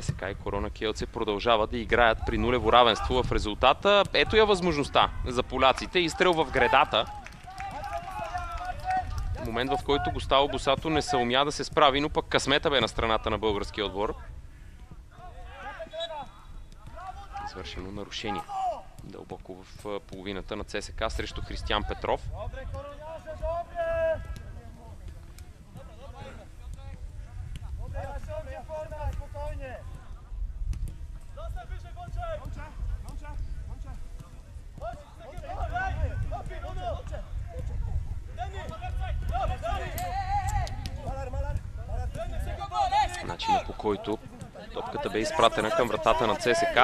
ЦСК и Корона Келце продължават да играят при нулево равенство в резултата. Ето я възможността за поляците. Изстрел в гредата. Момент, в който Густаво Босато не се умя да се справи, но пък късмета бе на страната на българския отбор. Извършено нарушение. Дълбоко в половината на ЦСК срещу Християн Петров. Dobre, koroniarze, dobre! Начинът по който топката бе изпратена към вратата на ЦСК.